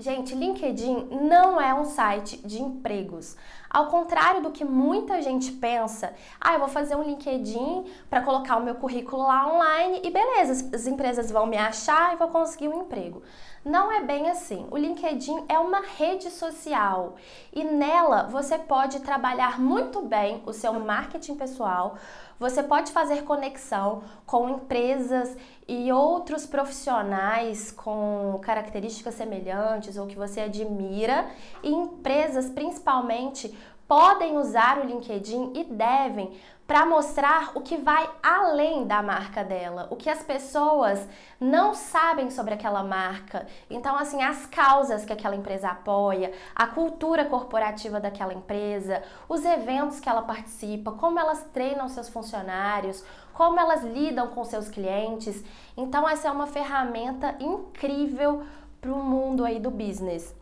Gente, LinkedIn não é um site de empregos. Ao contrário do que muita gente pensa, ah, eu vou fazer um LinkedIn para colocar o meu currículo lá online e beleza, as empresas vão me achar e vou conseguir um emprego. Não é bem assim. O LinkedIn é uma rede social e nela você pode trabalhar muito bem o seu marketing pessoal, você pode fazer conexão com empresas e outros profissionais com características semelhantes ou que você admira, e empresas principalmente podem usar o LinkedIn e devem para mostrar o que vai além da marca dela, o que as pessoas não sabem sobre aquela marca. Então, assim, as causas que aquela empresa apoia, a cultura corporativa daquela empresa, os eventos que ela participa, como elas treinam seus funcionários, como elas lidam com seus clientes. Então, essa é uma ferramenta incrível para o mundo aí do business.